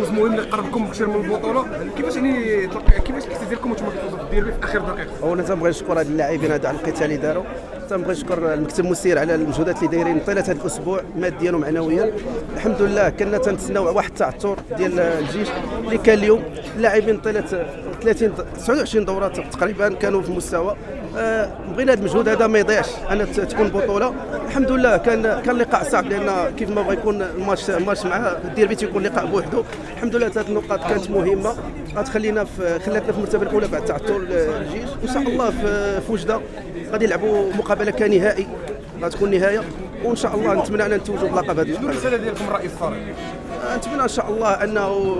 مهم اللي قربكم أكثر من البطوله كيفاش يعني كيفاش الاحساس ديالكم وأنتم كتفوزوا في الديربي في اخر دقيقه اولا تنبغي نشكر هاد اللاعبين على القتال اللي داروا. تنبغي نشكر المكتب المسير على المجهودات اللي دايرين طيلة هذا الأسبوع ماديا ومعنويا الحمد لله كنا تنتسناو واحد التعثر ديال الجيش اللي كان اليوم اللاعبين طيلة 30 29 دوره تقريبا كانوا في مستوى آه، بغينا هذا المجهود هذا ما يضيعش. ان تكون بطولة. الحمد لله كان كان لقاء صعب لأن كيف ما بغى يكون الماتش الماتش مع الديربي تيكون لقاء بوحده الحمد لله ثلاث نقاط كانت مهمة. غتخلينا في خلاتنا في المرتبة الأولى بعد تعثر الجيش. ان شاء الله في في وجدة غادي يلعبوا مقابلة كنهائي. غتكون نهاية. وإن شاء الله نتمنى أن نتوجوا بلقب هذا شنو الرساله ديالكم رئيس الفريق نتمنى إن شاء الله أنه